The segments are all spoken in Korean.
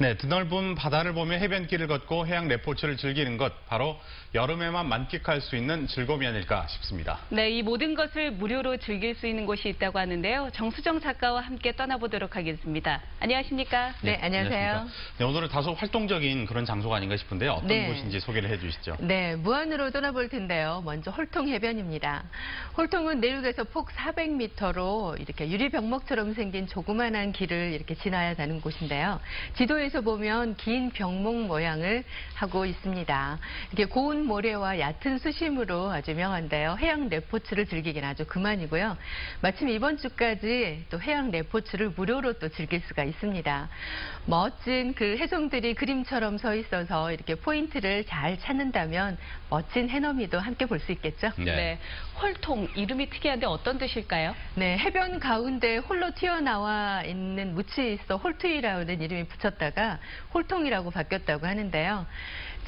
네, 드넓은 바다를 보며 해변길을 걷고 해양 레포츠를 즐기는 것 바로 여름에만 만끽할 수 있는 즐거움이 아닐까 싶습니다. 네, 이 모든 것을 무료로 즐길 수 있는 곳이 있다고 하는데요. 정수정 작가와 함께 떠나보도록 하겠습니다. 안녕하십니까? 네, 안녕하세요. 안녕하십니까. 네, 오늘은 다소 활동적인 그런 장소가 아닌가 싶은데요. 어떤 네. 곳인지 소개를 해주시죠. 네, 무안으로 떠나볼 텐데요. 먼저 홀통 해변입니다. 홀통은 내륙에서 폭 400m로 이렇게 유리병목처럼 생긴 조그만한 길을 이렇게 지나야 하는 곳인데요. 지도에서 보면 긴 병목 모양을 하고 있습니다. 이렇게 고운 모래와 얕은 수심으로 아주 유명한데요. 해양 레포츠를 즐기기는 아주 그만이고요. 마침 이번 주까지 또 해양 레포츠를 무료로 또 즐길 수가 있습니다. 멋진 그 해송들이 그림처럼 서 있어서 이렇게 포인트를 잘 찾는다면 멋진 해넘이도 함께 볼 수 있겠죠. 네. 홀통 이름이 특이한데 어떤 뜻일까요? 네, 해변 가운데 홀로 튀어나와 있는 뭍이 있어 홀통이라는 이름이 붙었다가 홀통이라고 바뀌었다고 하는데요.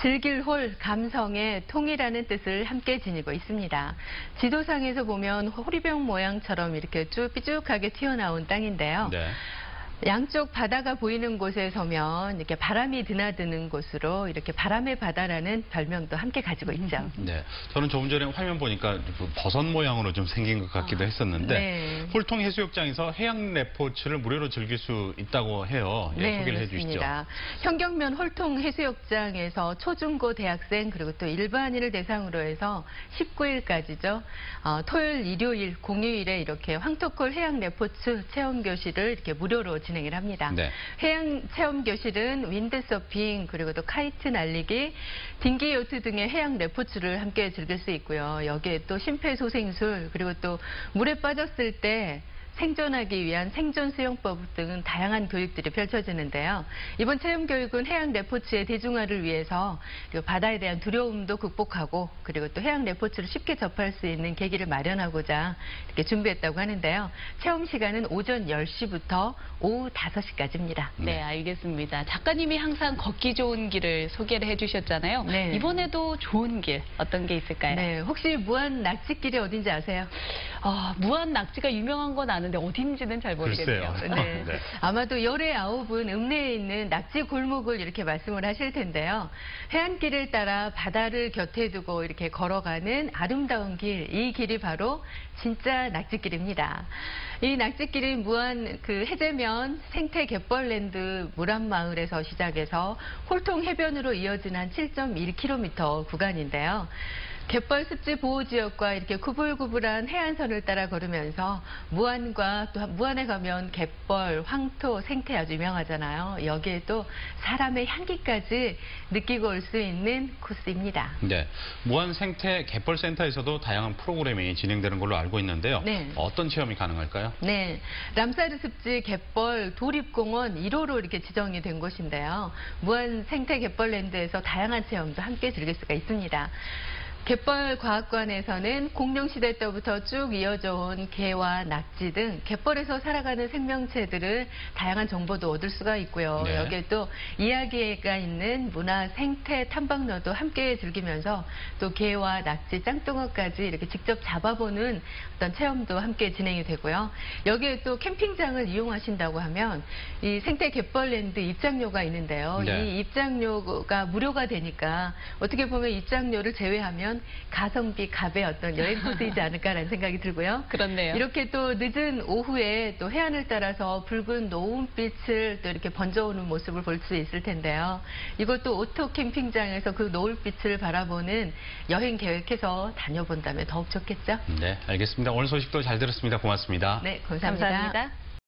즐길 홀, 감성의 통이라는 뜻을 함께 지니고 있습니다. 지도상에서 보면 호리병 모양처럼 이렇게 쭉 삐죽하게 튀어나온 땅인데요. 네. 양쪽 바다가 보이는 곳에 서면 이렇게 바람이 드나드는 곳으로 이렇게 바람의 바다라는 별명도 함께 가지고 있죠. 네. 저는 조금 전에 화면 보니까 그 버섯 모양으로 좀 생긴 것 같기도 했었는데 네. 홀통 해수욕장에서 해양 레포츠를 무료로 즐길 수 있다고 해요. 예, 소개를 해주시죠. 네, 그렇습니다. 현경면 홀통 해수욕장에서 초중고 대학생 그리고 또 일반인을 대상으로 해서 19일까지죠. 어, 토요일, 일요일, 공휴일에 이렇게 황토콜 해양 레포츠 체험 교실을 이렇게 무료로 진행을 합니다. 네. 해양 체험 교실은 윈드서핑 그리고 또 카이트 날리기, 딩기 요트 등의 해양 레포츠를 함께 즐길 수 있고요. 여기에 또 심폐소생술 그리고 또 물에 빠졌을 때 생존하기 위한 생존 수영법 등 다양한 교육들이 펼쳐지는데요. 이번 체험 교육은 해양 레포츠의 대중화를 위해서 그리고 바다에 대한 두려움도 극복하고 그리고 또 해양 레포츠를 쉽게 접할 수 있는 계기를 마련하고자 이렇게 준비했다고 하는데요. 체험 시간은 오전 10시부터 오후 5시까지입니다. 네, 네. 알겠습니다. 작가님이 항상 걷기 좋은 길을 소개를 해주셨잖아요. 네. 이번에도 좋은 길 어떤 게 있을까요? 네, 혹시 무한 낙지길이 어딘지 아세요? 아, 무한 낙지가 유명한 건 아는데 어딘지는 잘 모르겠네요. 네. 네. 아마도 열의 아홉은 읍내에 있는 낙지 골목을 이렇게 말씀을 하실 텐데요. 해안길을 따라 바다를 곁에 두고 이렇게 걸어가는 아름다운 길, 이 길이 바로 진짜 낙지길입니다. 이 낙지길이 무한 그 해제면 생태 갯벌랜드 무람마을에서 시작해서 홀통 해변으로 이어진 한 7.1km 구간인데요. 갯벌 습지 보호 지역과 이렇게 구불구불한 해안선을 따라 걸으면서 무안과 또 무안에 가면 갯벌, 황토, 생태 아주 유명하잖아요. 여기에 또 사람의 향기까지 느끼고 올 수 있는 코스입니다. 네. 무한 생태 갯벌 센터에서도 다양한 프로그램이 진행되는 걸로 알고 있는데요. 네. 어떤 체험이 가능할까요? 네, 람사르 습지 갯벌 도립공원 1호로 이렇게 지정이 된 곳인데요. 무한 생태 갯벌랜드에서 다양한 체험도 함께 즐길 수가 있습니다. 갯벌 과학관에서는 공룡시대 때부터 쭉 이어져 온 개와 낙지 등 갯벌에서 살아가는 생명체들을 다양한 정보도 얻을 수가 있고요. 네. 여기에 또 이야기가 있는 문화 생태 탐방로도 함께 즐기면서 또 개와 낙지, 짱뚱어까지 이렇게 직접 잡아보는 어떤 체험도 함께 진행이 되고요. 여기에 또 캠핑장을 이용하신다고 하면 이 생태 갯벌랜드 입장료가 있는데요. 네. 이 입장료가 무료가 되니까 어떻게 보면 입장료를 제외하면 가성비 갑의 어떤 여행 코스이지 않을까라는 생각이 들고요. 그렇네요. 이렇게 또 늦은 오후에 또 해안을 따라서 붉은 노을빛을 또 이렇게 번져오는 모습을 볼 수 있을 텐데요. 이것도 오토 캠핑장에서 그 노을빛을 바라보는 여행 계획해서 다녀본다면 더욱 좋겠죠? 네, 알겠습니다. 오늘 소식도 잘 들었습니다. 고맙습니다. 네, 감사합니다. 감사합니다.